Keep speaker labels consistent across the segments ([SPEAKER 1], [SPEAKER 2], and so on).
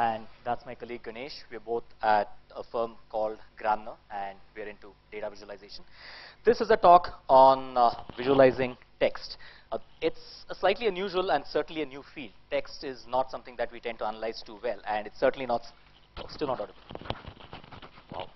[SPEAKER 1] and that's my colleague Ganesh. We're both at a firm called Gramener, and we're into data visualization. This is a talk on uh, visualizing text. Uh, it's a slightly unusual and certainly a new field. Text is not something that we tend to analyze too well, and it's certainly not, still not audible. Wow.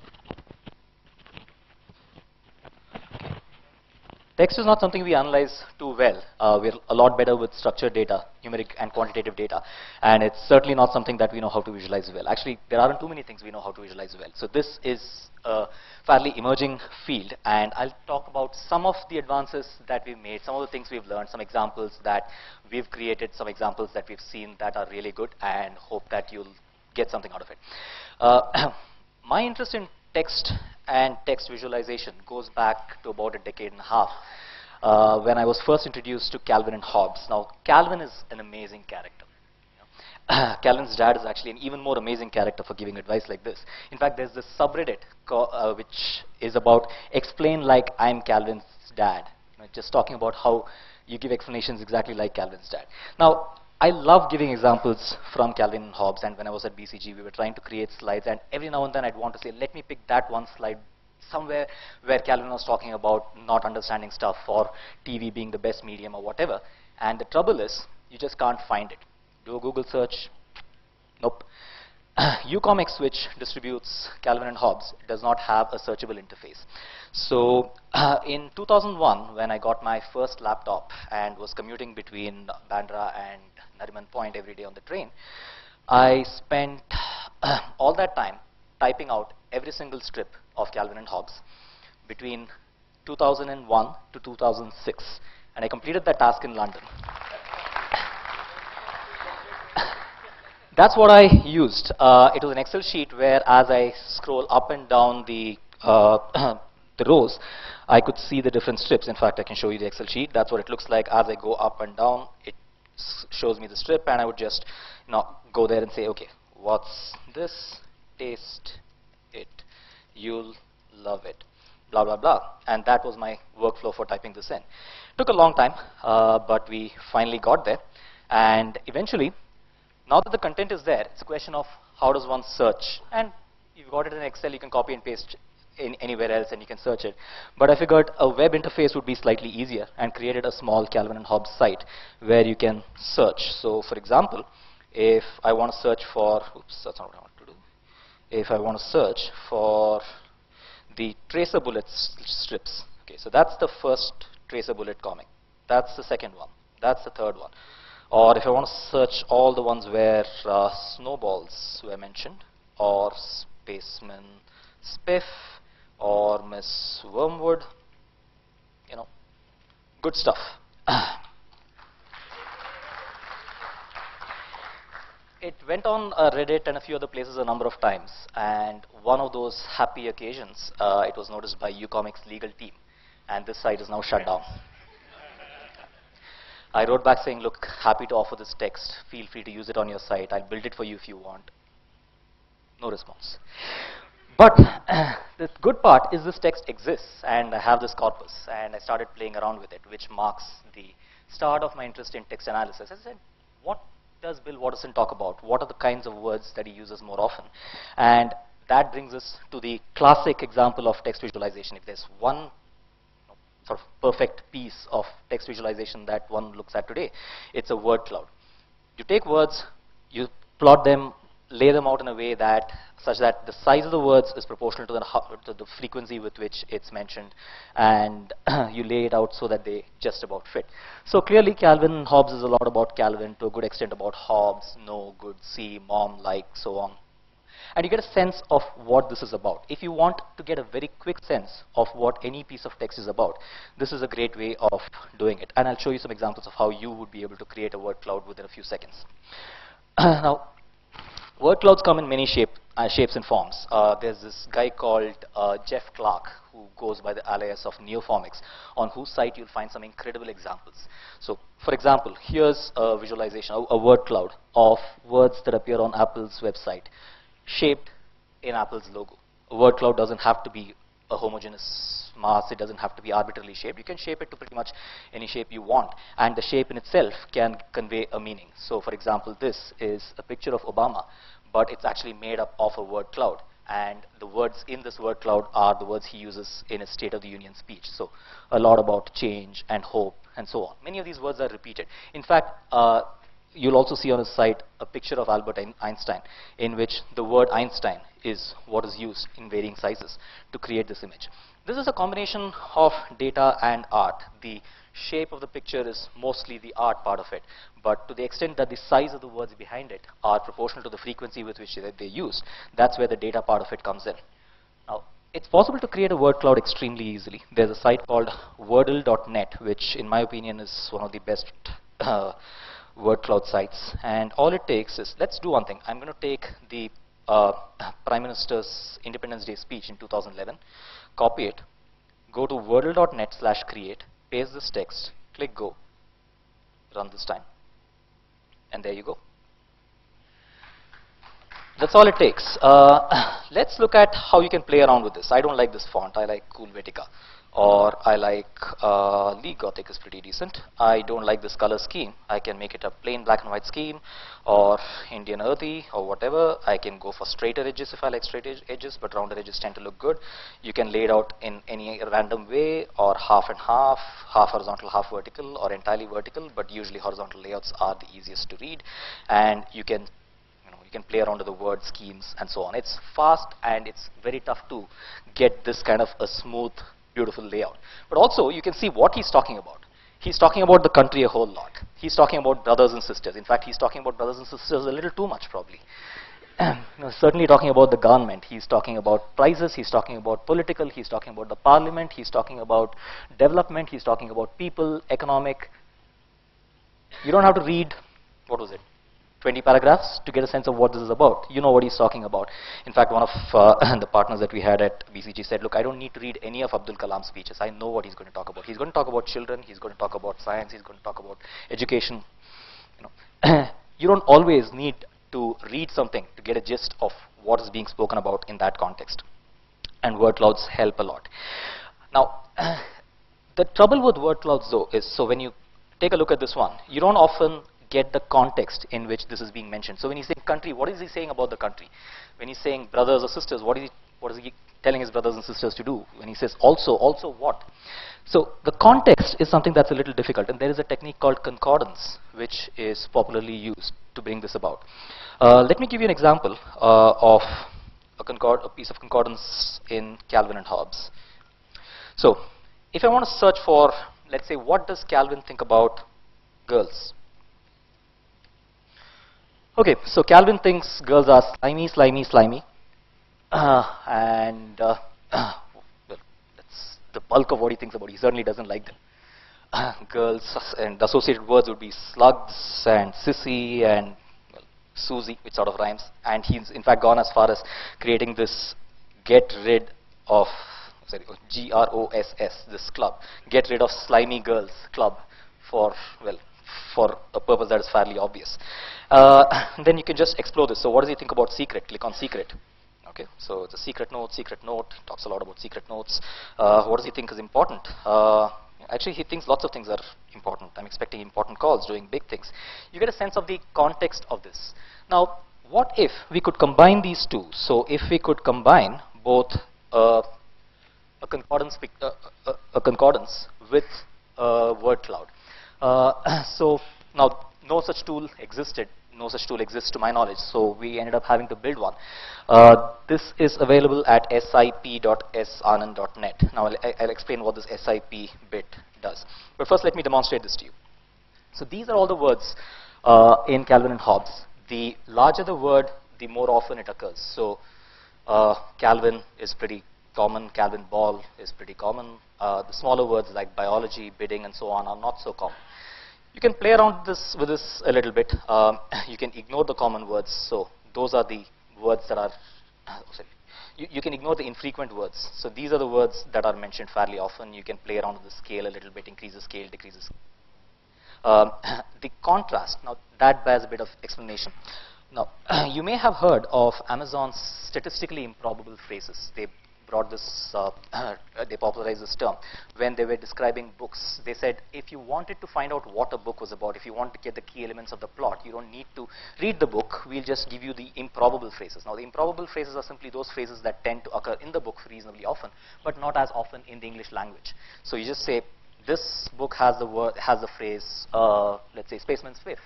[SPEAKER 1] Text is not something we analyze too well. Uh, we're a lot better with structured data, numeric and quantitative data, and it's certainly not something that we know how to visualize well. Actually, there aren't too many things we know how to visualize well. So this is a fairly emerging field, and I'll talk about some of the advances that we've made, some of the things we've learned, some examples that we've created, some examples that we've seen that are really good, and hope that you'll get something out of it. Uh, my interest in text and text visualization goes back to about a decade and a half uh, when I was first introduced to Calvin and Hobbes. Now, Calvin is an amazing character. Calvin's dad is actually an even more amazing character for giving advice like this. In fact, there's this subreddit uh, which is about explain like I'm Calvin's dad. You know, just talking about how you give explanations exactly like Calvin's dad. Now, I love giving examples from Calvin and Hobbes, and when I was at BCG, we were trying to create slides, and every now and then I'd want to say, let me pick that one slide somewhere where Calvin was talking about not understanding stuff or TV being the best medium or whatever. And the trouble is, you just can't find it. Do a Google search, nope. Ucomics, which distributes Calvin and Hobbes, does not have a searchable interface. So in 2001, when I got my first laptop and was commuting between Bandra and Nariman Point every day on the train, I spent all that time typing out every single strip of Calvin and Hobbes between 2001 to 2006. And I completed that task in London. That's what I used. Uh, it was an Excel sheet where as I scroll up and down the, uh, the rows, I could see the different strips. In fact, I can show you the Excel sheet. That's what it looks like as I go up and down. It shows me the strip and I would just you know, go there and say, okay, what's this? Taste it. You'll love it. Blah, blah, blah. And that was my workflow for typing this in. Took a long time, uh, but we finally got there. And eventually, now that the content is there, it's a question of how does one search. And you've got it in Excel, you can copy and paste in anywhere else and you can search it. But I figured a web interface would be slightly easier and created a small Calvin and Hobbes site where you can search. So for example, if I want to search for, oops, that's not what I want to do. If I want to search for the tracer bullet strips, okay, so that's the first tracer bullet comic. That's the second one. That's the third one. Or if I want to search all the ones where uh, snowballs were mentioned, or Spaceman Spiff, or Miss Wormwood, you know, good stuff. it went on uh, Reddit and a few other places a number of times, and one of those happy occasions, uh, it was noticed by Ucomics legal team, and this site is now shut down. I wrote back saying, look, happy to offer this text. Feel free to use it on your site. I'll build it for you if you want. No response. But the good part is this text exists, and I have this corpus, and I started playing around with it, which marks the start of my interest in text analysis. I said, what does Bill Watterson talk about? What are the kinds of words that he uses more often? And that brings us to the classic example of text visualization. If there's one sort of perfect piece of text visualization that one looks at today. It's a word cloud. You take words, you plot them, lay them out in a way that such that the size of the words is proportional to the, to the frequency with which it's mentioned, and you lay it out so that they just about fit. So clearly, Calvin Hobbes is a lot about Calvin, to a good extent about Hobbes, no, good, see, mom, like, so on and you get a sense of what this is about. If you want to get a very quick sense of what any piece of text is about, this is a great way of doing it. And I'll show you some examples of how you would be able to create a word cloud within a few seconds. now, word clouds come in many shape, uh, shapes and forms. Uh, there's this guy called uh, Jeff Clark who goes by the alias of Neoformix, on whose site you'll find some incredible examples. So, for example, here's a visualization, a, a word cloud of words that appear on Apple's website shaped in Apple's logo. A word cloud doesn't have to be a homogeneous mass. It doesn't have to be arbitrarily shaped. You can shape it to pretty much any shape you want. And the shape in itself can convey a meaning. So for example, this is a picture of Obama, but it's actually made up of a word cloud. And the words in this word cloud are the words he uses in his State of the Union speech. So a lot about change and hope and so on. Many of these words are repeated. In fact, uh, you'll also see on his site a picture of Albert Einstein in which the word Einstein is what is used in varying sizes to create this image. This is a combination of data and art. The shape of the picture is mostly the art part of it, but to the extent that the size of the words behind it are proportional to the frequency with which they, they used, that's where the data part of it comes in. Now, it's possible to create a word cloud extremely easily. There's a site called wordle.net, which in my opinion is one of the best uh, word cloud sites. And all it takes is, let's do one thing. I'm going to take the uh, Prime Minister's Independence Day speech in 2011, copy it, go to wordle.net slash create, paste this text, click go, run this time. And there you go. That's all it takes. Uh, let's look at how you can play around with this. I don't like this font. I like Coolvetica or I like uh, Gothic is pretty decent. I don't like this color scheme. I can make it a plain black and white scheme or Indian earthy or whatever. I can go for straighter edges if I like straight edges, but rounder edges tend to look good. You can lay it out in any random way or half and half, half horizontal, half vertical or entirely vertical, but usually horizontal layouts are the easiest to read. And you can you know, you can play around with the word schemes and so on. It's fast and it's very tough to get this kind of a smooth beautiful layout. But also, you can see what he's talking about. He's talking about the country a whole lot. He's talking about brothers and sisters. In fact, he's talking about brothers and sisters a little too much, probably. certainly talking about the government. He's talking about prices. He's talking about political. He's talking about the parliament. He's talking about development. He's talking about people, economic. You don't have to read, what was it, 20 paragraphs to get a sense of what this is about. You know what he's talking about. In fact, one of uh, the partners that we had at BCG said, look, I don't need to read any of Abdul Kalam's speeches. I know what he's going to talk about. He's going to talk about children. He's going to talk about science. He's going to talk about education. You know, you don't always need to read something to get a gist of what is being spoken about in that context. And word clouds help a lot. Now, the trouble with word clouds though is, so when you take a look at this one, you don't often get the context in which this is being mentioned. So when he's saying country, what is he saying about the country? When he's saying brothers or sisters, what is he, what is he telling his brothers and sisters to do? When he says also, also what? So the context is something that's a little difficult, and there is a technique called concordance, which is popularly used to bring this about. Uh, let me give you an example uh, of a, concord a piece of concordance in Calvin and Hobbes. So if I want to search for, let's say, what does Calvin think about girls? Okay, so Calvin thinks girls are slimy, slimy, slimy. Uh, and uh, well, that's the bulk of what he thinks about. He certainly doesn't like them. Uh, girls and associated words would be slugs and sissy and well, Susie, which sort of rhymes. And he's in fact gone as far as creating this get rid of sorry, G-R-O-S-S, this club, get rid of slimy girls club for, well, for a purpose that is fairly obvious. Uh, then you can just explore this. So what does he think about secret? Click on secret. Okay, so it's a secret note, secret note, talks a lot about secret notes. Uh, what does he think is important? Uh, actually, he thinks lots of things are important. I'm expecting important calls, doing big things. You get a sense of the context of this. Now, what if we could combine these two? So if we could combine both uh, a concordance, uh, uh, a concordance with a word cloud. Uh, so now no such tool existed. No such tool exists to my knowledge. So we ended up having to build one. Uh, this is available at sip.s-anand.net. Now I'll, I'll explain what this SIP bit does. But first let me demonstrate this to you. So these are all the words uh, in Calvin and Hobbes. The larger the word, the more often it occurs. So uh, Calvin is pretty common, Calvin ball is pretty common. Uh, the smaller words like biology, bidding, and so on are not so common. You can play around this with this a little bit. Um, you can ignore the common words. So those are the words that are, sorry. You, you, can ignore the infrequent words. So these are the words that are mentioned fairly often. You can play around with the scale a little bit, increase the scale, decrease the scale. Um, the contrast, now that bears a bit of explanation. Now, you may have heard of Amazon's statistically improbable phrases. They brought this, uh, they popularized this term. When they were describing books, they said if you wanted to find out what a book was about, if you want to get the key elements of the plot, you don't need to read the book. We'll just give you the improbable phrases. Now, the improbable phrases are simply those phrases that tend to occur in the book reasonably often, but not as often in the English language. So you just say, this book has the word, has the phrase, uh, let's say, Spaceman Spiff.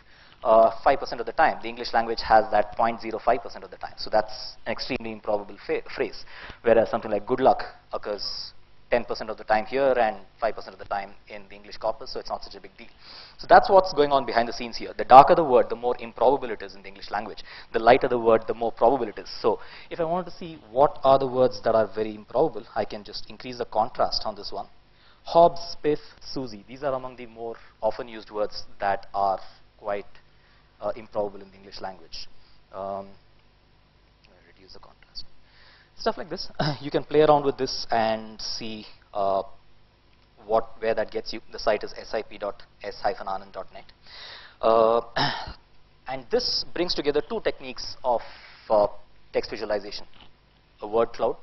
[SPEAKER 1] 5% uh, of the time. The English language has that 0.05% of the time. So that's an extremely improbable phrase. Whereas something like good luck occurs 10% of the time here and 5% of the time in the English corpus, so it's not such a big deal. So that's what's going on behind the scenes here. The darker the word, the more improbable it is in the English language. The lighter the word, the more probable it is. So if I want to see what are the words that are very improbable, I can just increase the contrast on this one. Hobbes, Spiff, Susie. These are among the more often used words that are quite uh, improbable in the English language. Um, reduce the contrast. Stuff like this. you can play around with this and see uh, what where that gets you. The site is sip.s-anand.net. Uh, and this brings together two techniques of uh, text visualization, a word cloud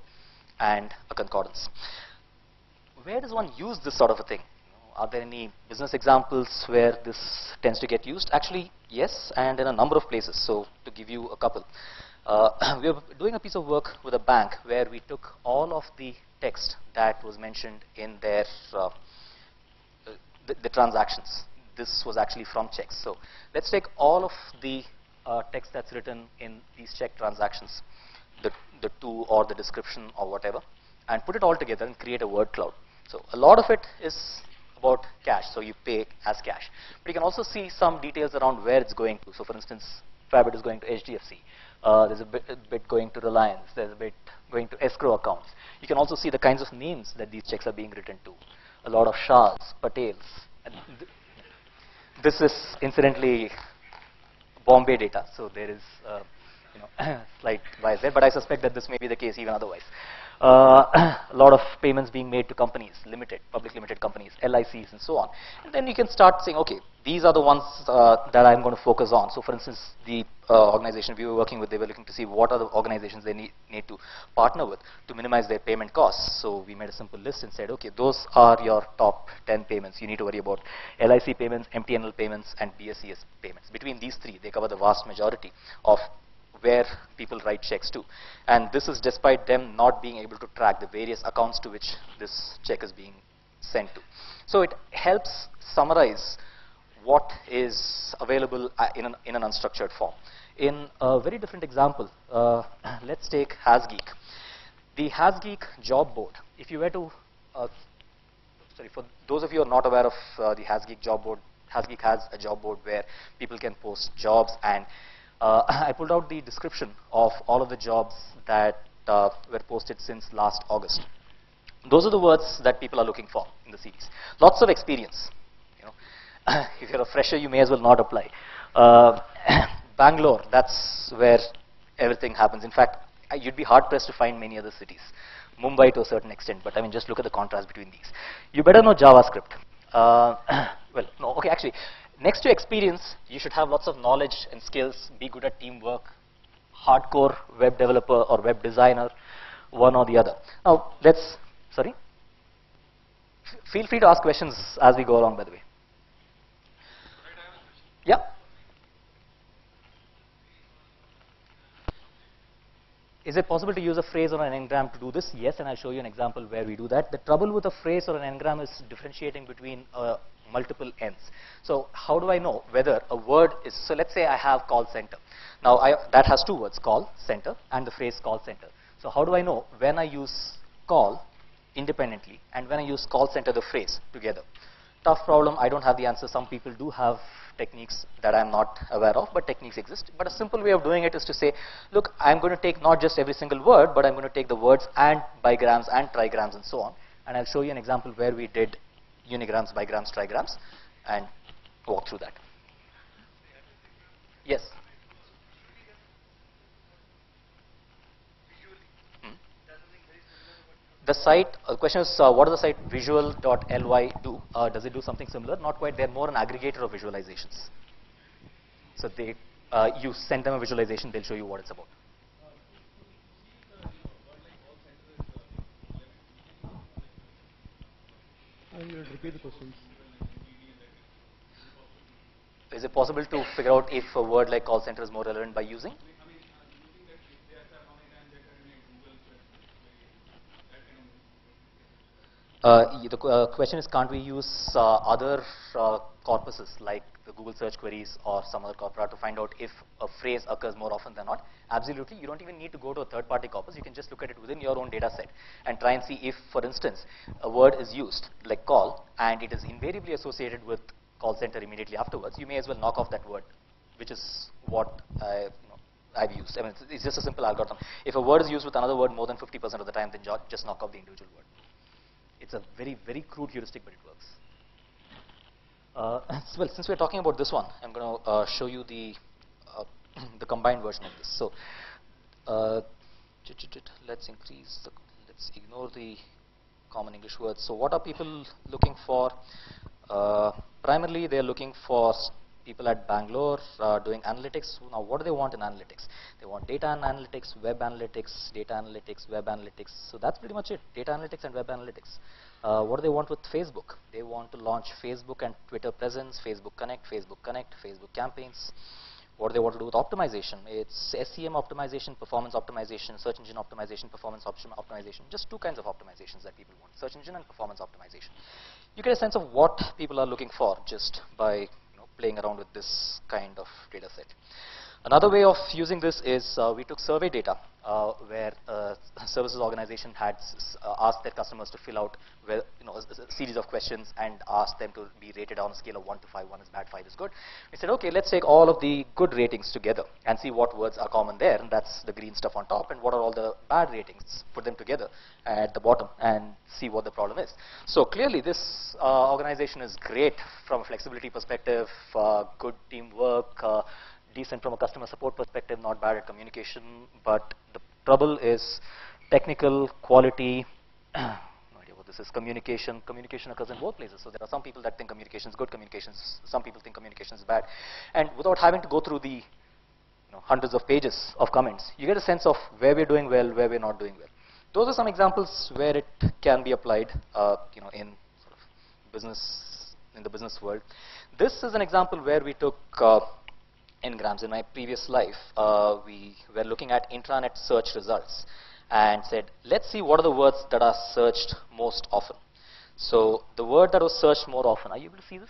[SPEAKER 1] and a concordance. Where does one use this sort of a thing? Are there any business examples where this tends to get used? Actually, yes, and in a number of places. So to give you a couple. Uh, we are doing a piece of work with a bank where we took all of the text that was mentioned in their uh, the, the, transactions. This was actually from checks. So let's take all of the uh, text that's written in these check transactions, the, the to or the description or whatever, and put it all together and create a word cloud. So a lot of it is about cash, so you pay as cash. But you can also see some details around where it's going to. So for instance, Fabit is going to HDFC. Uh, there's a bit, a bit, going to Reliance. There's a bit going to escrow accounts. You can also see the kinds of names that these checks are being written to. A lot of Shahs, Patels. Th this is incidentally Bombay data, so there is uh, you know slight bias there, but I suspect that this may be the case even otherwise a lot of payments being made to companies, limited, public limited companies, LICs and so on. And then you can start saying, okay, these are the ones uh, that I'm going to focus on. So for instance, the uh, organization we were working with, they were looking to see what are the organizations they need, need to partner with to minimize their payment costs. So we made a simple list and said, okay, those are your top 10 payments. You need to worry about LIC payments, MTNL payments, and BSES payments. Between these three, they cover the vast majority of where people write checks to. And this is despite them not being able to track the various accounts to which this check is being sent to. So it helps summarize what is available uh, in an, in an unstructured form. In a very different example, uh, let's take HasGeek. The HasGeek job board, if you were to, uh, sorry, for those of you who are not aware of uh, the HasGeek job board, HasGeek has a job board where people can post jobs and uh, I pulled out the description of all of the jobs that uh, were posted since last August. Those are the words that people are looking for in the series. Lots of experience. You know, if you're a fresher, you may as well not apply. Uh, Bangalore, that's where everything happens. In fact, you'd be hard pressed to find many other cities. Mumbai to a certain extent, but I mean, just look at the contrast between these. You better know JavaScript. Uh, well, no, okay, actually, Next to experience, you should have lots of knowledge and skills, be good at teamwork, hardcore web developer or web designer, one or the other. Now, let's, sorry? F feel free to ask questions as we go along, by the way. Yeah. Is it possible to use a phrase or an n-gram to do this? Yes, and I'll show you an example where we do that. The trouble with a phrase or an n-gram is differentiating between a multiple n's. So how do I know whether a word is, so let's say I have call center. Now I, that has two words, call center and the phrase call center. So how do I know when I use call independently and when I use call center the phrase together? Tough problem, I don't have the answer. Some people do have techniques that I'm not aware of, but techniques exist. But a simple way of doing it is to say, look, I'm going to take not just every single word, but I'm going to take the words and bigrams and trigrams and so on. And I'll show you an example where we did unigrams, bigrams, trigrams, and walk through that. Yes. The site, uh, question is, uh, what does the site visual.ly do? Uh, does it do something similar? Not quite. They're more an aggregator of visualizations. So they, uh, you send them a visualization, they'll show you what it's about.
[SPEAKER 2] And you'll repeat the questions.
[SPEAKER 1] Is it possible to figure out if a word like call center is more relevant by using? Uh, the uh, question is, can't we use uh, other uh, corpuses like the Google search queries or some other corpora to find out if a phrase occurs more often than not? Absolutely. You don't even need to go to a third-party corpus. You can just look at it within your own data set and try and see if, for instance, a word is used like call and it is invariably associated with call center immediately afterwards. You may as well knock off that word, which is what I, you know, I've used. I mean, it's, it's just a simple algorithm. If a word is used with another word more than 50% of the time, then just knock off the individual word. It's a very, very crude heuristic, but it works. Uh, well, since we're talking about this one, I'm going to uh, show you the uh, the combined version of this. So, uh, let's increase the, let's ignore the common English words. So, what are people looking for? Uh, primarily, they're looking for people at Bangalore uh, doing analytics. Now, what do they want in analytics? They want data and analytics, web analytics, data analytics, web analytics. So that's pretty much it, data analytics and web analytics. Uh, what do they want with Facebook? They want to launch Facebook and Twitter presence, Facebook Connect, Facebook Connect, Facebook campaigns. What do they want to do with optimization? It's SEM optimization, performance optimization, search engine optimization, performance optimization. Just two kinds of optimizations that people want, search engine and performance optimization. You get a sense of what people are looking for just by playing around with this kind of data set. Another way of using this is uh, we took survey data uh, where uh, services organization had uh, asked their customers to fill out where, you know, a, a, series of questions and asked them to be rated on a scale of 1 to 5. 1 is bad, 5 is good. We said, okay, let's take all of the good ratings together and see what words are common there. And that's the green stuff on top. And what are all the bad ratings? Put them together at the bottom and see what the problem is. So clearly this uh, organization is great from a flexibility perspective, uh, good teamwork, decent from a customer support perspective, not bad at communication, but the trouble is technical, quality, no idea what this is, communication. Communication occurs in both places. So there are some people that think communication is good, communication is, some people think communication is bad. And without having to go through the you know, hundreds of pages of comments, you get a sense of where we're doing well, where we're not doing well. Those are some examples where it can be applied, uh, you know, in sort of business, in the business world. This is an example where we took uh, ngrams. In my previous life, uh, we were looking at intranet search results and said, let's see what are the words that are searched most often. So the word that was searched more often, are you able to see this?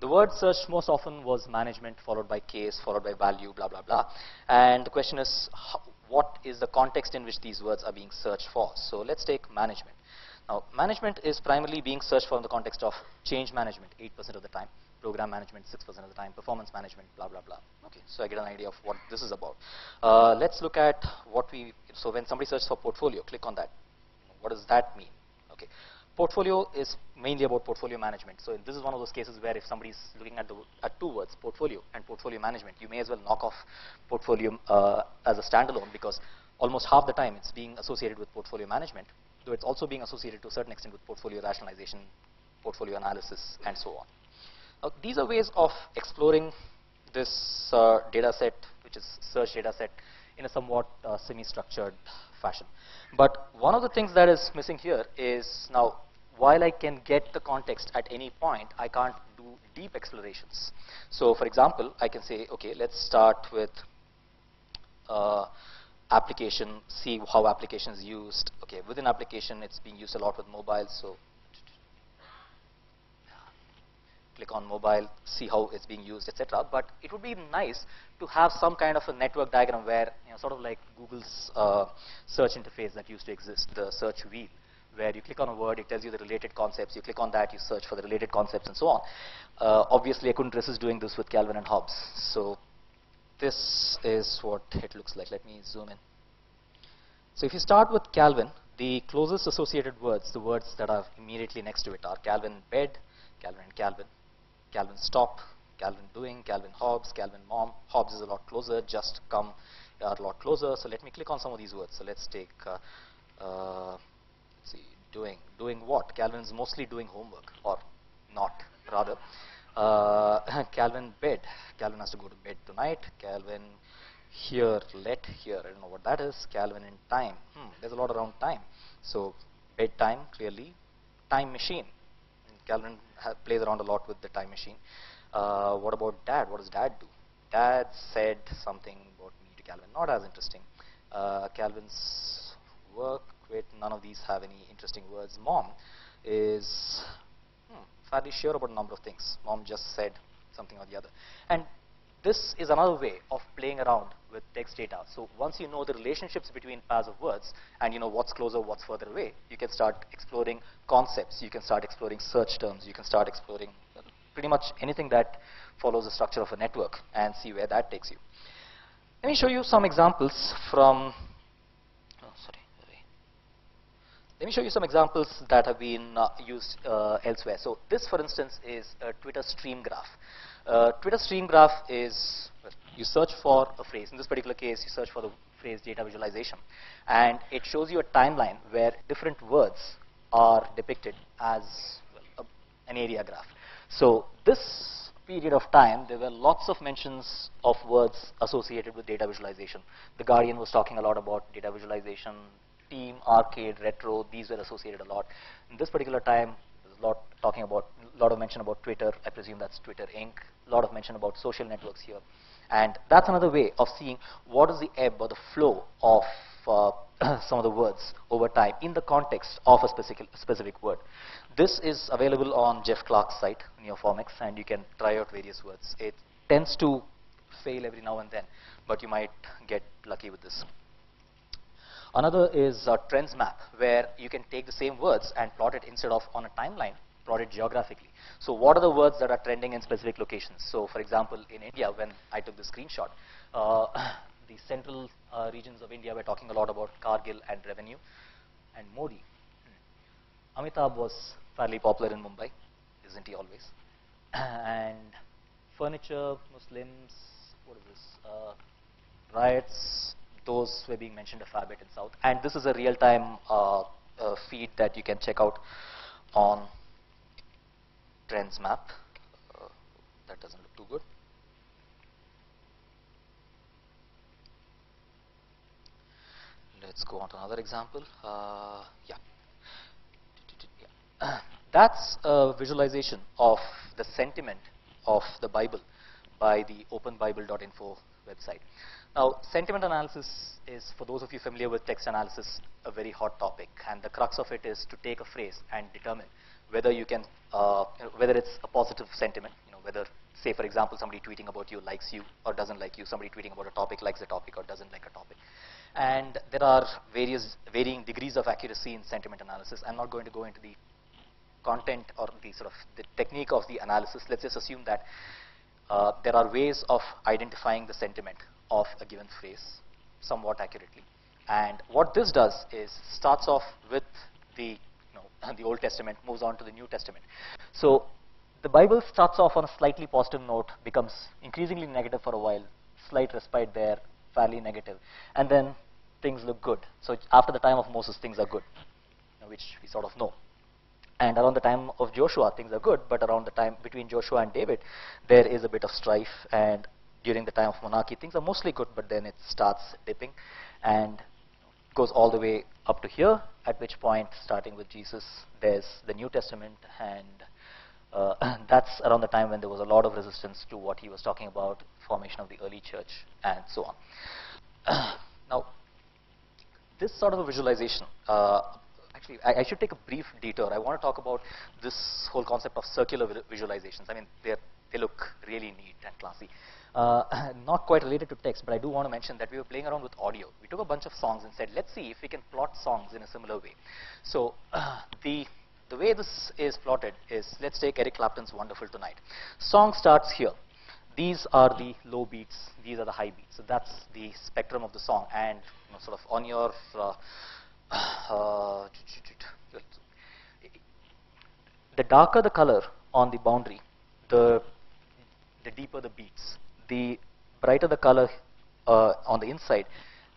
[SPEAKER 1] The word searched most often was management, followed by case, followed by value, blah, blah, blah. And the question is, what is the context in which these words are being searched for? So let's take management. Now, management is primarily being searched for in the context of change management, 8% of the time program management 6% of the time, performance management, blah, blah, blah. Okay, so I get an idea of what this is about. Uh, let's look at what we, so when somebody searches for portfolio, click on that. What does that mean? Okay, portfolio is mainly about portfolio management. So this is one of those cases where if somebody is looking at, the, at two words, portfolio and portfolio management, you may as well knock off portfolio uh, as a standalone because almost half the time it's being associated with portfolio management, though it's also being associated to a certain extent with portfolio rationalization, portfolio analysis, and so on. Uh, these are ways of exploring this uh, data set, which is search data set, in a somewhat uh, semi-structured fashion. But one of the things that is missing here is now, while I can get the context at any point, I can't do deep explorations. So for example, I can say, okay, let's start with uh, application, see how application is used. Okay, within application, it's being used a lot with mobile, so click on mobile, see how it's being used, etc. But it would be nice to have some kind of a network diagram where, you know, sort of like Google's uh, search interface that used to exist, the search wheel, where you click on a word, it tells you the related concepts, you click on that, you search for the related concepts and so on. Uh, obviously, I couldn't resist doing this with Calvin and Hobbes. So this is what it looks like. Let me zoom in. So if you start with Calvin, the closest associated words, the words that are immediately next to it are Calvin bed, Calvin and Calvin. Calvin stop, Calvin doing, Calvin Hobbes, Calvin mom. Hobbes is a lot closer, just come are a lot closer. So let me click on some of these words. So let's take, uh, uh, let's see, doing. Doing what? Calvin is mostly doing homework, or not, rather. Uh, Calvin bed. Calvin has to go to bed tonight. Calvin here, let here. I don't know what that is. Calvin in time. Hmm, there's a lot around time. So bedtime, clearly. Time machine. Calvin plays around a lot with the time machine. Uh, what about dad? What does dad do? Dad said something about me to Calvin, not as interesting. Uh, Calvin's work, quit, none of these have any interesting words. Mom is hmm, fairly sure about a number of things. Mom just said something or the other. And this is another way of playing around with text data. So once you know the relationships between pairs of words and you know what's closer, what's further away, you can start exploring concepts, you can start exploring search terms, you can start exploring pretty much anything that follows the structure of a network and see where that takes you. Let me show you some examples from, oh, sorry, let me show you some examples that have been uh, used uh, elsewhere. So this, for instance, is a Twitter stream graph. Uh, Twitter stream graph is, you search for a phrase. In this particular case, you search for the phrase data visualization. And it shows you a timeline where different words are depicted as well, a, an area graph. So this period of time, there were lots of mentions of words associated with data visualization. The Guardian was talking a lot about data visualization, team, arcade, retro, these were associated a lot. In this particular time, there's a lot talking about, lot of mention about Twitter, I presume that's Twitter Inc., a lot of mention about social networks here. And that's another way of seeing what is the ebb or the flow of uh, some of the words over time in the context of a specific, specific word. This is available on Jeff Clark's site, Neoformix, and you can try out various words. It tends to fail every now and then, but you might get lucky with this. Another is a trends map, where you can take the same words and plot it instead of on a timeline, it geographically. So what are the words that are trending in specific locations? So for example, in India, when I took the screenshot, uh, the central uh, regions of India were talking a lot about Cargill and revenue and Modi. Hmm. Amitabh was fairly popular in Mumbai, isn't he always? and furniture, Muslims, what is this? Uh, riots, those were being mentioned a fair bit in South. And this is a real-time uh, uh, feed that you can check out on Trends Map. Uh, that doesn't look too good. Let's go on to another example. Uh, yeah. That's a visualization of the sentiment of the Bible by the openbible.info website. Now, sentiment analysis is, for those of you familiar with text analysis, a very hot topic. And the crux of it is to take a phrase and determine whether you can, uh, whether it's a positive sentiment, you know, whether, say, for example, somebody tweeting about you likes you or doesn't like you, somebody tweeting about a topic likes a topic or doesn't like a topic. And there are various varying degrees of accuracy in sentiment analysis. I'm not going to go into the content or the sort of the technique of the analysis. Let's just assume that uh, there are ways of identifying the sentiment of a given phrase somewhat accurately. And what this does is starts off with the, the Old Testament, moves on to the New Testament. So the Bible starts off on a slightly positive note, becomes increasingly negative for a while, slight respite there, fairly negative, and then things look good. So after the time of Moses, things are good, which we sort of know. And around the time of Joshua, things are good, but around the time between Joshua and David, there is a bit of strife and during the time of monarchy, things are mostly good, but then it starts dipping and goes all the way up to here, at which point, starting with Jesus, there's the New Testament, and uh, that's around the time when there was a lot of resistance to what he was talking about, formation of the early church, and so on. now, this sort of a visualization, uh, actually, I, I, should take a brief detour. I want to talk about this whole concept of circular visualizations. I mean, they look really neat and classy. Uh, not quite related to text, but I do want to mention that we were playing around with audio. We took a bunch of songs and said, let's see if we can plot songs in a similar way. So uh, the the way this is plotted is, let's take Eric Clapton's Wonderful Tonight. Song starts here. These are the low beats, these are the high beats. So that's the spectrum of the song. And you know, sort of on your uh, uh, the darker the color on the boundary, the the deeper the beats the brighter the color uh, on the inside,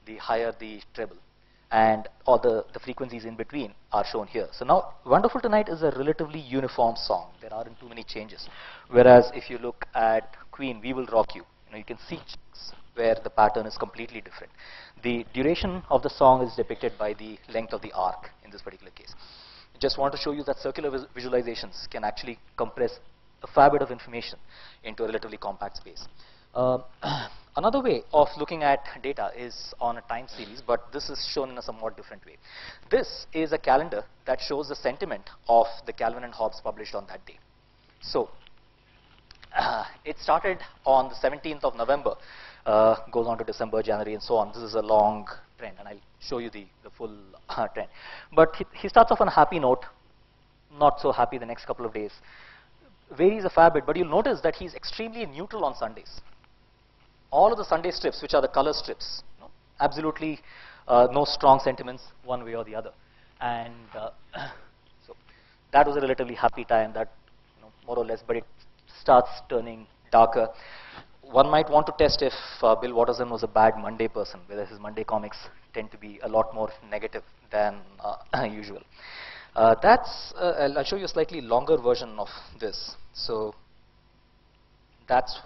[SPEAKER 1] the higher the treble. And all the, the frequencies in between are shown here. So now, Wonderful Tonight is a relatively uniform song. There aren't too many changes. Whereas if you look at Queen, We Will Rock You, you, know, you can see where the pattern is completely different. The duration of the song is depicted by the length of the arc in this particular case. I just want to show you that circular vis visualizations can actually compress a fair bit of information into a relatively compact space. Uh, another way of looking at data is on a time series, but this is shown in a somewhat different way. This is a calendar that shows the sentiment of the Calvin and Hobbes published on that day. So, uh, it started on the 17th of November, uh, goes on to December, January, and so on. This is a long trend, and I'll show you the, the full uh, trend. But he, he starts off on a happy note, not so happy the next couple of days. Varies a fair bit, but you'll notice that he's extremely neutral on Sundays all of the Sunday strips, which are the color strips, absolutely uh, no strong sentiments one way or the other. And uh, so that was a relatively happy time, that you know, more or less, but it starts turning darker. One might want to test if uh, Bill Watterson was a bad Monday person, whether his Monday comics tend to be a lot more negative than uh, usual. Uh, that's, uh, I'll show you a slightly longer version of this. So that's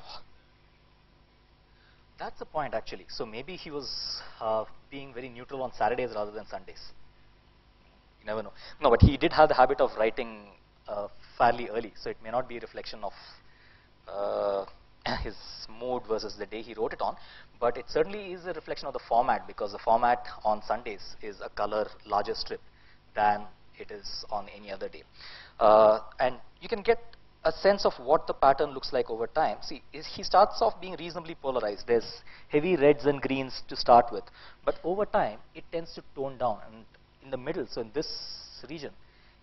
[SPEAKER 1] that's the point actually. So maybe he was uh, being very neutral on Saturdays rather than Sundays. You never know. No, but he did have the habit of writing uh, fairly early, so it may not be a reflection of uh, his mood versus the day he wrote it on, but it certainly is a reflection of the format because the format on Sundays is a color larger strip than it is on any other day. Uh, and you can get a sense of what the pattern looks like over time. See, he starts off being reasonably polarized. There's heavy reds and greens to start with. But over time, it tends to tone down. And in the middle, so in this region,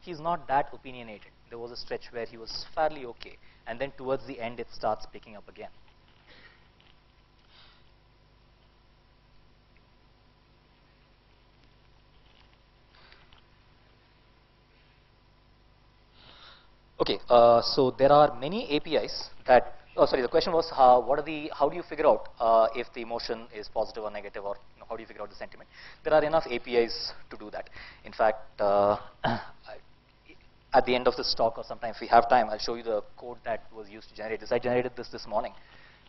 [SPEAKER 1] he's not that opinionated. There was a stretch where he was fairly okay. And then towards the end, it starts picking up again. Okay, uh, so there are many APIs that, oh sorry, the question was uh, what are the, how do you figure out uh, if the emotion is positive or negative or you know, how do you figure out the sentiment? There are enough APIs to do that. In fact, uh, at the end of this talk or sometime if we have time, I'll show you the code that was used to generate this. I generated this this morning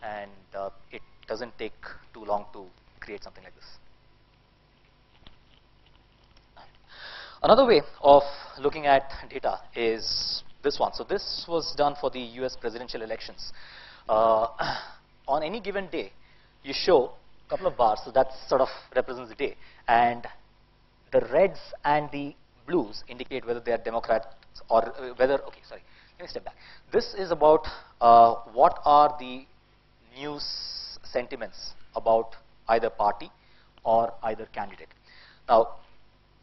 [SPEAKER 1] and uh, it doesn't take too long to create something like this. Another way of looking at data is this one. So this was done for the US presidential elections. Uh, on any given day, you show a couple of bars, so that sort of represents the day. And the reds and the blues indicate whether they are Democrats or uh, whether, okay, sorry, let me step back. This is about uh, what are the news sentiments about either party or either candidate. Now,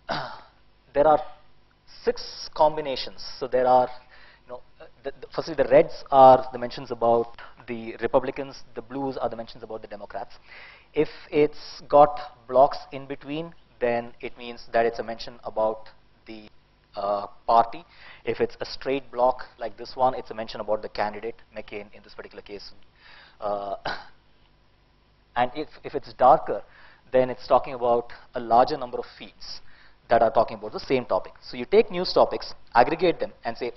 [SPEAKER 1] there are six combinations. So there are the, the, firstly, the reds are the mentions about the Republicans, the blues are the mentions about the Democrats. If it's got blocks in between, then it means that it's a mention about the uh, party. If it's a straight block like this one, it's a mention about the candidate, McCain in this particular case. Uh, and if, if it's darker, then it's talking about a larger number of feeds that are talking about the same topic. So you take news topics, aggregate them, and say,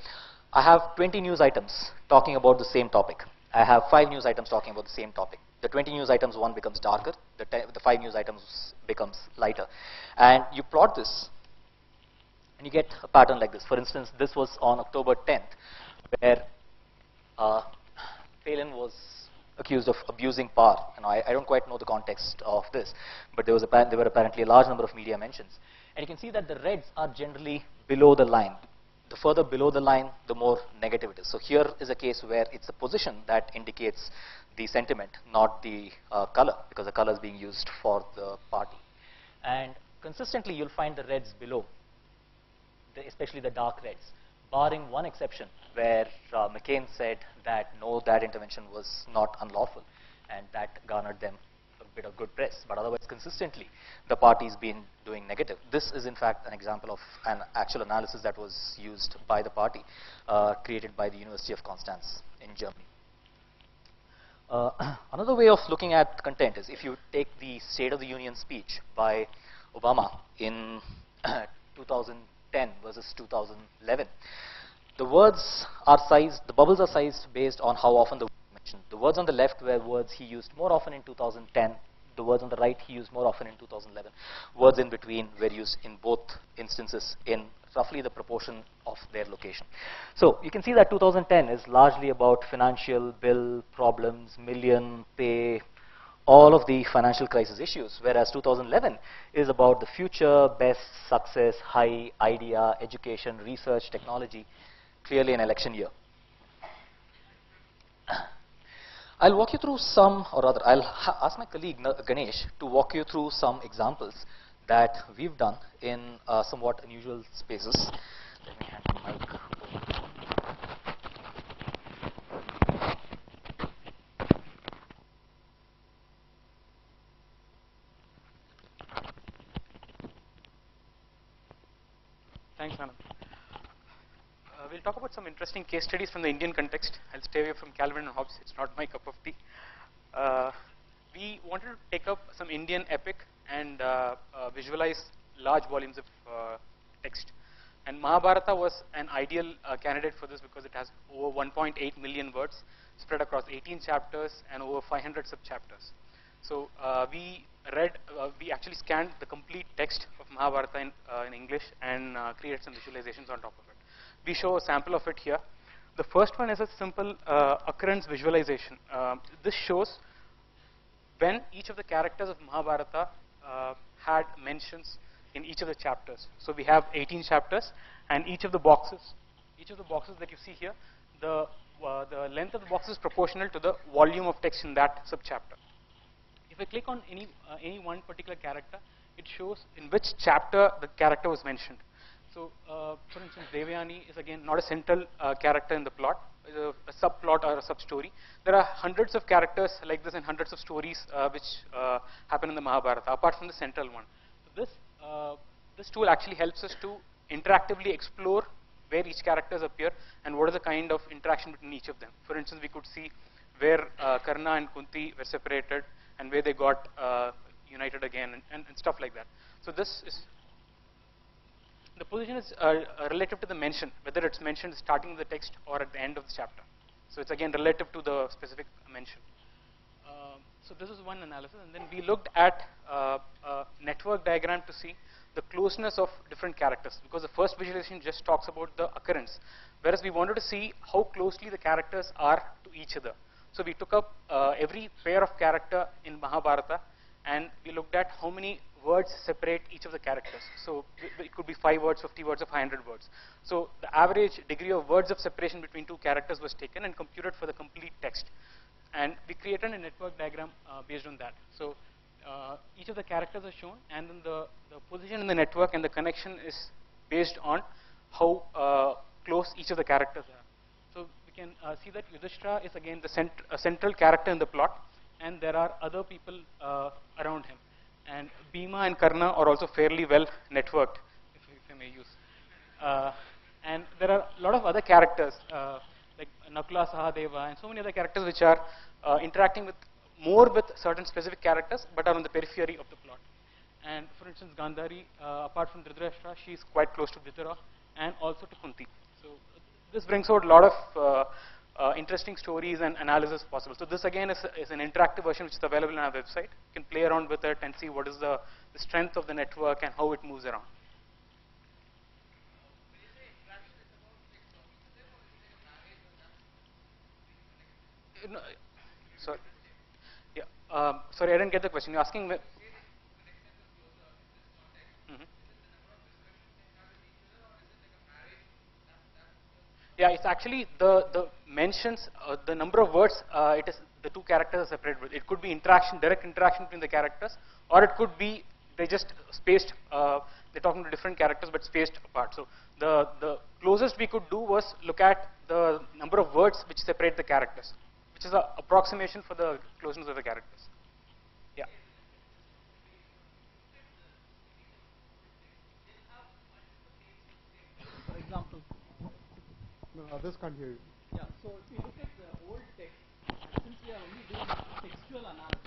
[SPEAKER 1] I have 20 news items talking about the same topic. I have five news items talking about the same topic. The 20 news items, one becomes darker. The, the five news items becomes lighter. And you plot this, and you get a pattern like this. For instance, this was on October 10th, where uh, Palin was accused of abusing power. And I, I, don't quite know the context of this, but there, was a, there were apparently a large number of media mentions. And you can see that the reds are generally below the line the further below the line, the more negative it is. So here is a case where it's a position that indicates the sentiment, not the uh, color, because the color is being used for the party. And consistently, you'll find the reds below, the, especially the dark reds, barring one exception where uh, McCain said that no, that intervention was not unlawful, and that garnered them bit of good press, but otherwise consistently the party's been doing negative. This is in fact an example of an actual analysis that was used by the party, uh, created by the University of Konstanz in Germany. Uh, another way of looking at content is if you take the State of the Union speech by Obama in 2010 versus 2011. The words are sized, the bubbles are sized based on how often the mentioned. The words on the left were words he used more often in 2010 The words on the right he used more often in 2011. Words in between were used in both instances in roughly the proportion of their location. So you can see that 2010 is largely about financial, bill, problems, million, pay, all of the financial crisis issues, whereas 2011 is about the future, best, success, high, idea, education, research, technology, clearly an election year. I'll walk you through some, or rather, I'll ask my colleague Ganes to walk you through some examples that we've done in uh, somewhat unusual spaces. Let me hand the mic
[SPEAKER 2] Thanks, Anand. Uh, we'll talk about some interesting case studies from the Indian context. I'll stay away from Calvin and Hobbes. It's not my cup of tea. Uh, we wanted to take up some Indian epic and uh, uh visualize large volumes of uh, text. And Mahabharata was an ideal uh, candidate for this because it has over 1.8 million words spread across 18 chapters and over 500 sub-chapters. So we read, uh, we actually scanned the complete text of Mahabharata in, uh, in English and uh, created some visualizations on top of it. We show a sample of it here. The first one is a simple uh, occurrence visualization. Uh, this shows when each of the characters of Mahabharata uh, had mentions in each of the chapters. So we have 18 chapters, and each of the boxes, each of the boxes that you see here, the the length of the box is proportional to the volume of text in that subchapter. If I click on any, uh, any one particular character, it shows in which chapter the character was mentioned. So, uh, for instance, Devyani is again not a central uh, character in the plot, a, a subplot or a sub-story. There are hundreds of characters like this and hundreds of stories uh, which uh, happen in the Mahabharata, apart from the central one. So this, uh, this tool actually helps us to interactively explore where each characters appear and what is the kind of interaction between each of them. For instance, we could see where Karna and Kunti were separated, and where they got uh, united again and, and, and, stuff like that. So this is the position is uh, relative to the mention, whether it's mentioned starting the text or at the end of the chapter. So it's again relative to the specific mention. Uh, so this is one analysis, and then we looked at uh, a network diagram to see the closeness of different characters, because the first visualization just talks about the occurrence, whereas we wanted to see how closely the characters are to each other. So we took up uh, every pair of character in Mahabharata and we looked at how many words separate each of the characters. So it could be 5 words, 50 words, or 500 words. So the average degree of words of separation between two characters was taken and computed for the complete text. And we created a network diagram uh, based on that. So uh, each of the characters are shown and then the, the position in the network and the connection is based on how uh, close each of the characters are So we can uh, see that Yudhishthira is again the cent central character in the plot, and there are other people uh, around him. And Bhima and Karna are also fairly well networked, if, if I may use. Uh, and there are a lot of other characters, uh, like Nakula Sahadeva, and so many other characters which are uh, interacting with more with certain specific characters, but are on the periphery of the plot. And for instance, Gandhari, uh, apart from Dhritarashtra, she is quite close to Vidura and also to Kunti So this brings out a lot of uh, interesting stories and analysis possible. So this again is, is, an interactive version which is available on our website. You can play around with it and see what is the, the strength of the network and how it moves around. No, sorry. Yeah. Um, sorry, I didn't get the question. You're asking. Yeah, it's actually the, the mentions, uh, the number of words, uh, it is the two characters are separated. It could be interaction, direct interaction between the characters, or it could be they just spaced, uh, they're talking to different characters but spaced apart. So the, the closest we could do was look at the number of words which separate the characters, which is an approximation for the closeness of the characters. Yeah.
[SPEAKER 3] For example,
[SPEAKER 4] no, others can't hear you.
[SPEAKER 3] Yeah, so if you look at the old text, since we are only doing textual analysis.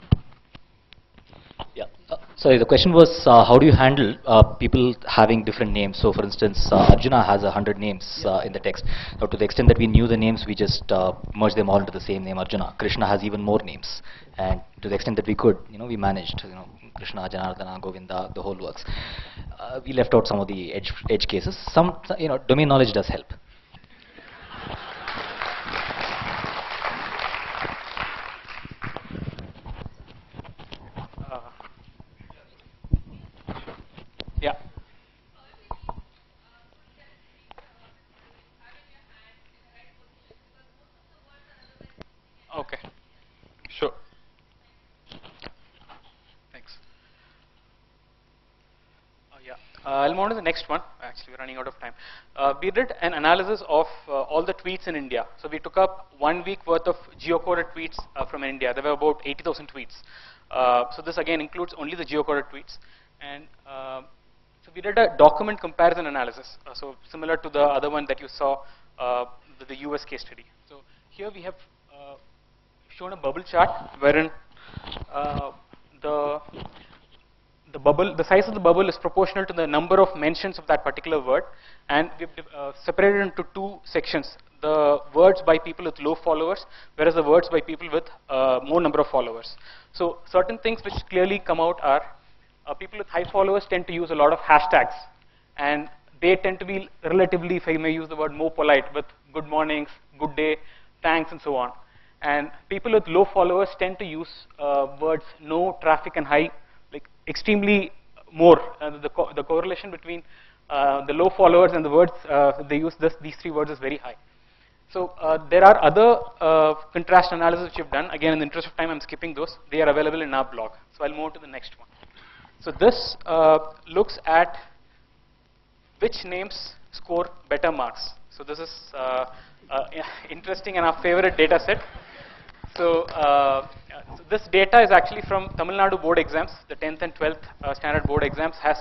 [SPEAKER 1] Yeah, uh, Sorry, the question was uh, how do you handle uh, people having different names? So, for instance, uh, Arjuna has a hundred names uh, in the text. Now, to the extent that we knew the names, we just uh, merged them all into the same name, Arjuna. Krishna has even more names, and to the extent that we could, you know, we managed, you know, Krishna, Janardana, Govinda, the whole works. Uh, we left out some of the edge edge cases. Some, you know, domain knowledge does help.
[SPEAKER 2] Uh, yeah. Okay. Sure. Thanks. Uh, yeah. Uh, I'll move on to the next one. Actually, we're running out of time. Uh, we did an analysis of uh, all the tweets in India. So we took up one week worth of geocoded tweets uh, from India. There were about 80,000 tweets. Uh, so this again includes only the geocoded tweets. And uh, so we did a document comparison analysis. Uh, so similar to the other one that you saw, the, the US case study. So here we have shown a bubble chart wherein the the bubble, the size of the bubble is proportional to the number of mentions of that particular word, and we've uh, separated into two sections: the words by people with low followers, whereas the words by people with uh, more number of followers. So certain things which clearly come out are uh, people with high followers tend to use a lot of hashtags, and they tend to be relatively, if I may use the word, more polite with good mornings, good day, thanks, and so on. And people with low followers tend to use uh, words no, traffic, and high extremely more. Uh, the, co- the correlation between uh, the low followers and the words uh, they use this, these three words is very high. So there are other contrast analysis which we've done. Again, in the interest of time, I'm skipping those. They are available in our blog. So I'll move to the next one. So this looks at which names score better marks. So this is uh, uh, interesting and our favorite data set. So, uh, so this data is actually from Tamil Nadu board exams. The 10th and 12th uh, standard board exams has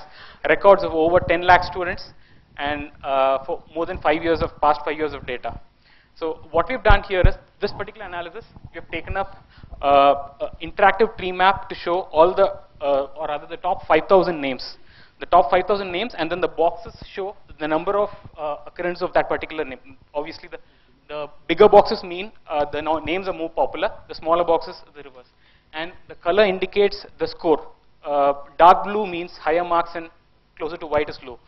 [SPEAKER 2] records of over 10 lakh students and uh, for more than five years of past five years of data. So what we've done here is this particular analysis, we have taken up uh, interactive tree map to show all the, uh, or rather the top 5,000 names. The top 5,000 names and then the boxes show the number of uh, occurrence of that particular name. Obviously the, the bigger boxes mean uh, the no- names are more popular, the smaller boxes the reverse. And the color indicates the score. Uh, dark blue means higher marks and closer to white is low.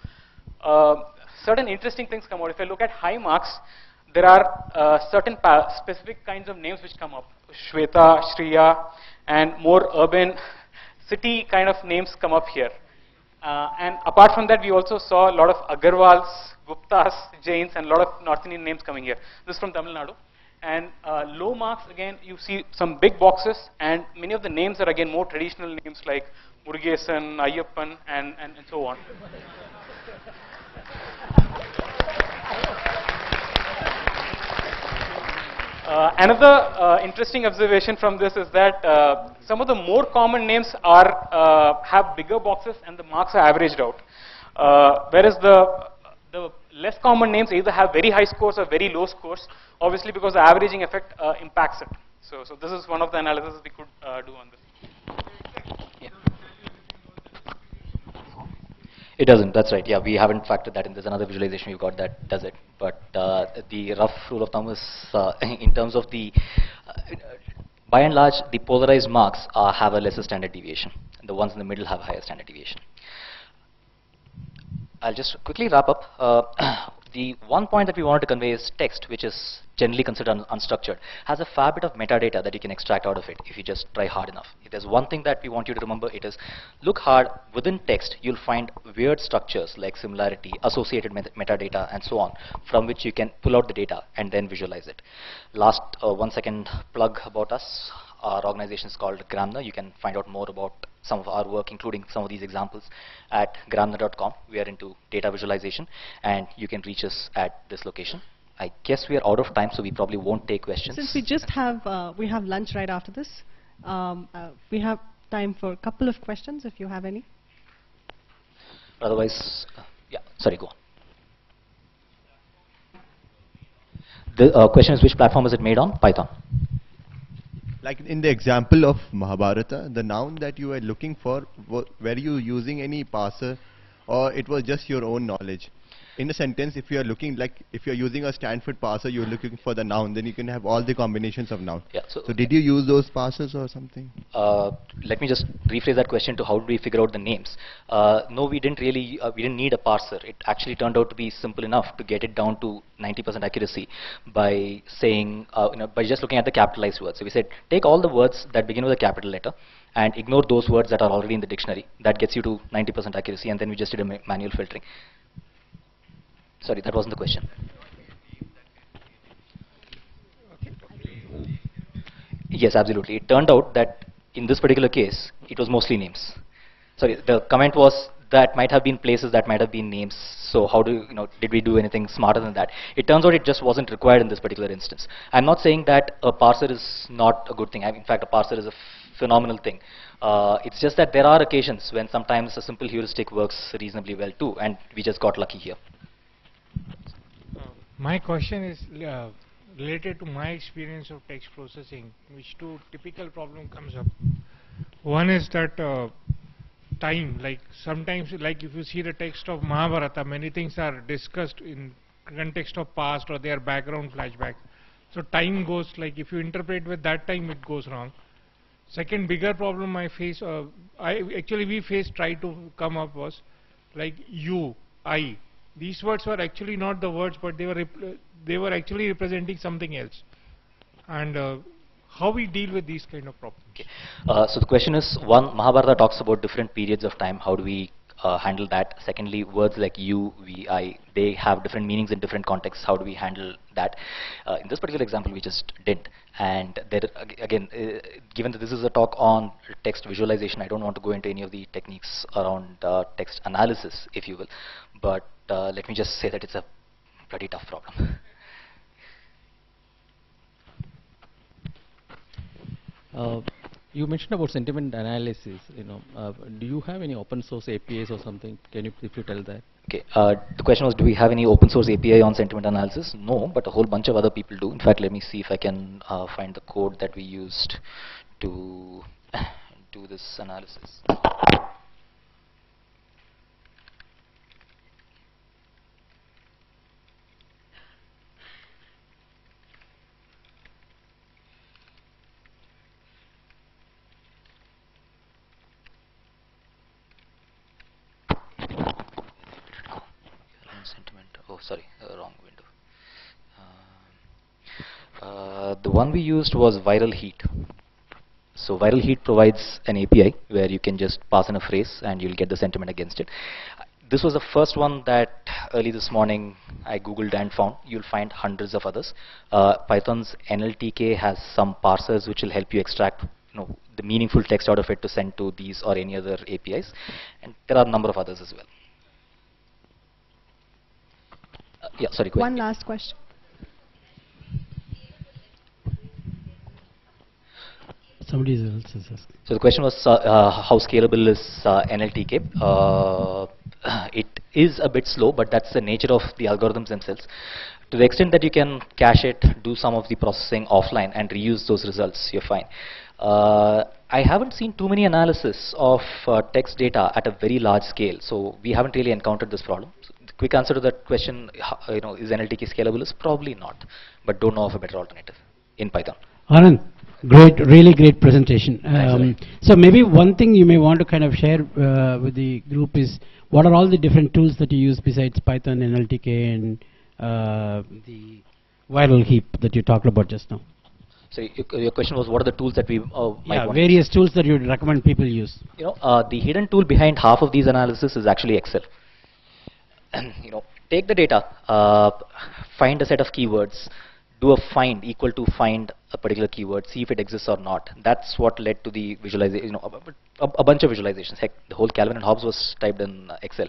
[SPEAKER 2] Uh, certain interesting things come out. If I look at high marks, there are uh, certain specific kinds of names which come up. Shweta, Shriya, and more urban city kind of names come up here. Uh, and apart from that, we also saw a lot of Agarwals, Guptas, Jains, and a lot of North Indian names coming here. This is from Tamil Nadu. And uh, low marks, again, you see some big boxes, and many of the names are again more traditional names like Murugesan, Ayyappan, and, and, and so on. Uh, another uh, interesting observation from this is that uh, some of the more common names are uh, have bigger boxes and the marks are averaged out, uh, whereas the the less common names either have very high scores or very low scores, obviously because the averaging effect uh, impacts it. So, so this is one of the analyses we could do on this.
[SPEAKER 1] It doesn't. That's right. Yeah, we haven't factored that in. There's another visualization we've got that does it. But uh, the rough rule of thumb is, uh, in terms of the, uh, by and large, the polarized marks uh, have a lesser standard deviation. And the ones in the middle have higher standard deviation. I'll just quickly wrap up. The one point that we wanted to convey is text, which is generally considered un- unstructured, has a fair bit of metadata that you can extract out of it if you just try hard enough. If there's one thing that we want you to remember, it is look hard within text. You'll find weird structures like similarity, associated met- metadata, and so on, from which you can pull out the data and then visualize it. Last uh, one second plug about us. Our organization is called Gramener. You can find out more about some of our work, including some of these examples, at gramener.com. We are into data visualization, and you can reach us at this location. I guess we are out of time, so we probably won't take questions.
[SPEAKER 5] Since we just have uh, we have lunch right after this, um, uh, we have time for a couple of questions if you have any.
[SPEAKER 1] Otherwise, uh, yeah, sorry, go on. The uh, question is which platform is it made on? Python.
[SPEAKER 6] Like in the example of Mahabharata, the noun that you were looking for, were you using any parser or it was just your own knowledge? In a sentence, if you are looking like, if you are using a Stanford parser, you're looking for the noun, then you can have all the combinations of noun.
[SPEAKER 1] Yeah, so-
[SPEAKER 6] so did you use those parsers or something?
[SPEAKER 1] Uh, let me just rephrase that question to how do we figure out the names. Uh, no, we didn't really, uh, we didn't need a parser. It actually turned out to be simple enough to get it down to 90% accuracy by saying, uh, you know, by just looking at the capitalized words. So we said, take all the words that begin with a capital letter and ignore those words that are already in the dictionary. That gets you to 90% accuracy and then we just did a ma- manual filtering. Sorry, that wasn't the question. Yes, absolutely. It turned out that in this particular case, it was mostly names. Sorry, the comment was that might have been places that might have been names. So how do you, know, did we do anything smarter than that? It turns out it just wasn't required in this particular instance. I'm not saying that a parser is not a good thing. I, in fact, a parser is a phenomenal thing. Uh, it's just that there are occasions when sometimes a simple heuristic works reasonably well too, and we just got lucky here.
[SPEAKER 7] My question is uh, related to my experience of text processing, which two typical problem comes up. One is that uh, time, like sometimes, like if you see the text of Mahabharata, many things are discussed in context of past or their background flashback. So time goes like if you interpret with that time, it goes wrong. Second bigger problem I face, uh, I actually we face try to come up was like you, I. These words were actually not the words, but they were they were actually representing something else. And uh, how we deal with these kind of problems?
[SPEAKER 1] Okay. Uh, so the question is, one, Mahabharata talks about different periods of time. How do we uh, handle that? Secondly, words like you, we, I, they have different meanings in different contexts. How do we handle that? Uh, in this particular example, we just didn't. And there, again, uh, given that this is a talk on text visualization, I don't want to go into any of the techniques around uh, text analysis, if you will. But uh, let me just say that it's a pretty tough problem.
[SPEAKER 8] Uh, you mentioned about sentiment analysis. You know, uh, do you have any open source APIs or something? Can you briefly tell that?
[SPEAKER 1] Okay, uh, the question was, do we have any open source API on sentiment analysis? No, but a whole bunch of other people do. In fact, let me see if I can uh, find the code that we used to do this analysis. Align sentiment. Oh, sorry, uh, wrong window. Um, uh, the one we used was Viralheat. So Viralheat provides an API where you can just pass in a phrase and you'll get the sentiment against it. Uh, This was the first one that early this morning I googled and found. You'll find hundreds of others. Uh, Python's NLTK has some parsers which will help you extract you know, the meaningful text out of it to send to these or any other APIs. And there are a number of others as well. Uh, yeah, sorry, go
[SPEAKER 5] One
[SPEAKER 1] ahead.
[SPEAKER 5] last question.
[SPEAKER 3] Somebody else is asking.
[SPEAKER 1] So the question was uh, uh, how scalable is uh, NLTK? Uh, it is a bit slow, but that's the nature of the algorithms themselves. To the extent that you can cache it, do some of the processing offline, and reuse those results, you're fine. Uh, I haven't seen too many analysis of uh, text data at a very large scale, so we haven't really encountered this problem. So the quick answer to that question, you know, is NLTK scalable? Is probably not, but don't know of a better alternative in Python.
[SPEAKER 3] Anand, great, really great presentation. Um, so maybe one thing you may want to kind of share uh, with the group is what are all the different tools that you use besides Python, NLTK, and uh, the Viralheat that you talked about just now?
[SPEAKER 1] So your, your question was, what are the tools that we uh, might
[SPEAKER 3] Yeah, various tools that you would recommend people use.
[SPEAKER 1] you know, uh, the hidden tool behind half of these analysis is actually Excel. You know, take the data, uh, find a set of keywords, do a find equal to find a particular keyword, see if it exists or not. That's what led to the visualization, you know, a, a, bunch of visualizations. Heck, the whole Calvin and Hobbes was typed in Excel.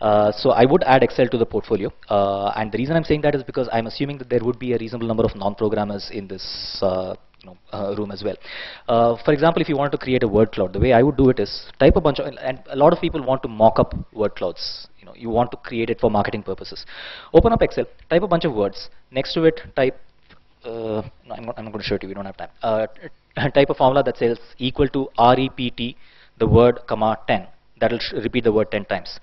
[SPEAKER 1] Uh, so I would add Excel to the portfolio. Uh, and the reason I'm saying that is because I'm assuming that there would be a reasonable number of non-programmers in this uh, you know, uh, room as well. Uh, for example, if you want to create a word cloud, the way I would do it is type a bunch of, and a lot of people want to mock up word clouds. You know, you want to create it for marketing purposes. Open up Excel, type a bunch of words. Next to it, type uh, no, I'm not, I'm not going to show it to you. We don't have time. Uh, type a formula that says equal to rept the word comma 10. That'll repeat the word 10 times.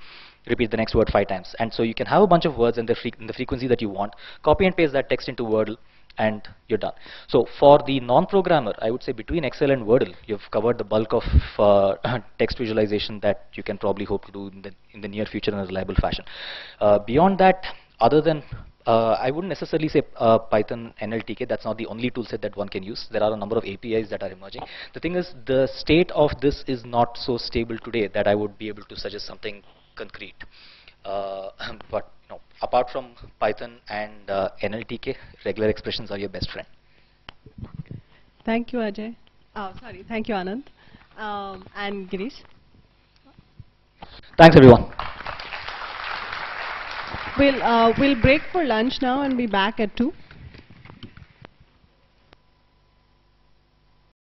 [SPEAKER 1] Repeat the next word five times. And so you can have a bunch of words in the, in the frequency that you want. Copy and paste that text into Wordle, and you're done. So for the non-programmer, I would say between Excel and Wordle, you've covered the bulk of uh, text visualization that you can probably hope to do in the, in the near future in a reliable fashion. Uh, beyond that, other than uh, I wouldn't necessarily say uh, Python NLTK. That's not the only toolset that one can use. There are a number of APIs that are emerging. The thing is, the state of this is not so stable today that I would be able to suggest something concrete. Uh, but apart from Python and uh, NLTK, regular expressions are your best friend.
[SPEAKER 5] Thank you, Ajay. Oh, sorry. Thank you, Anand. Um, and Girish.
[SPEAKER 1] Thanks, everyone.
[SPEAKER 5] We'll, uh, we'll break for lunch now and be back at 2.